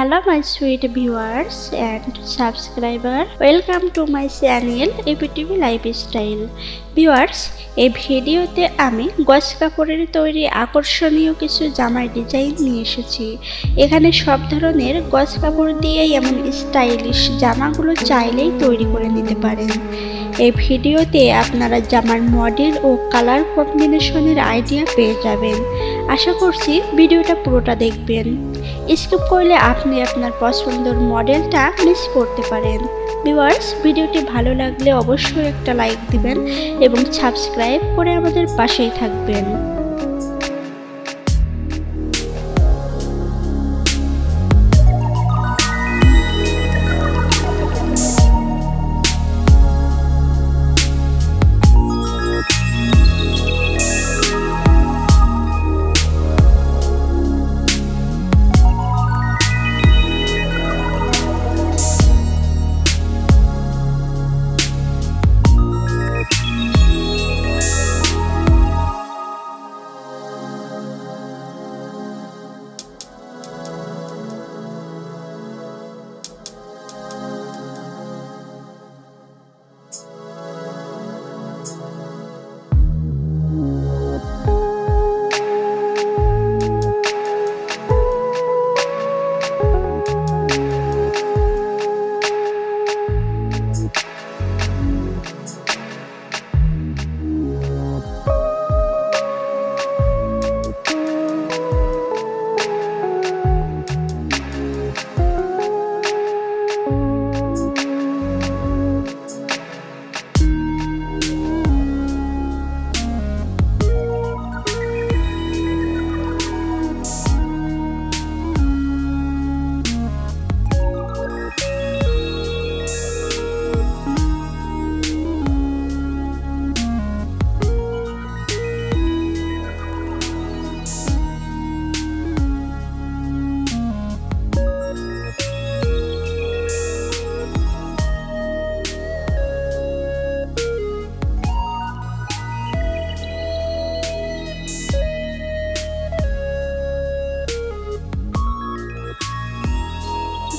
Hello my sweet viewers and subscriber. Welcome to my channel APTV Lifestyle. Viewers, এই ভিডিওতে আমি গস কাপড়ের তৈরি আকর্ষণীয় কিছু জামার ডিজাইন নিয়ে এসেছি এখানে সব ধরনের গস কাপড় দিয়েই এমন স্টাইলিশ জামাগুলো চাইলেই তৈরি করে নিতে পারেন এই ভিডিওতে আপনারা জামার মডেল ও কালার কম্বিনেশনের আইডিয়া পেয়ে যাবেন আশা করছি ভিডিওটা পুরোটা দেখবেন। স্কিপ করলে আপনি আপনার পছন্দের মডেলটা মিস করতে পারেন। ভিউয়ার্স ভিডিওটি ভালো লাগলে অবশ্যই একটা লাইক দিবেন এবং সাবস্ক্রাইব করে আমাদের পাশেই থাকবেন।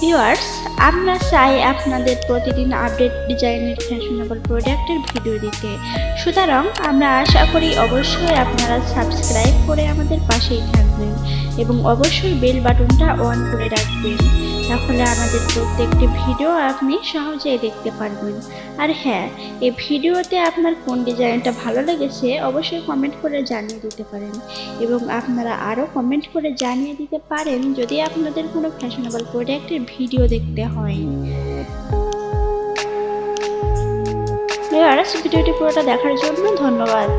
ভিউয়ার্স, আমরা চাই আপনাদের প্রতিদিন আপডেট ডিজাইনের ফ্যাশনেবল প্রোডাক্টের ভিডিও দিতে। সুতরাং আমরা আশা করি অবশ্যই আপনারা সাবস্ক্রাইব করে আমাদের পাশেই থাকবেন। এবং অবশ্যই বেল বাটনটা অন করে রাখবেন। তাহলে আমাদের প্রত্যেকটি ভিডিও আপনি সহজেই দেখতে পারবেন। আর হ্যাঁ এই ভিডিওতে আপনার কোন ডিজাইনটা ভালো লেগেছে অবশ্যই কমেন্ট করে জানিয়ে দিতে পারেন। এবং আপনারা আরও কমেন্ট করে জানিয়ে দিতে পারেন যদি আপনাদের কোনো ফ্যাশনেবল প্রোডাক্টের ভিডিও দেখতে হয়। ভিডিওটি পুরোটা দেখার জন্য ধন্যবাদ।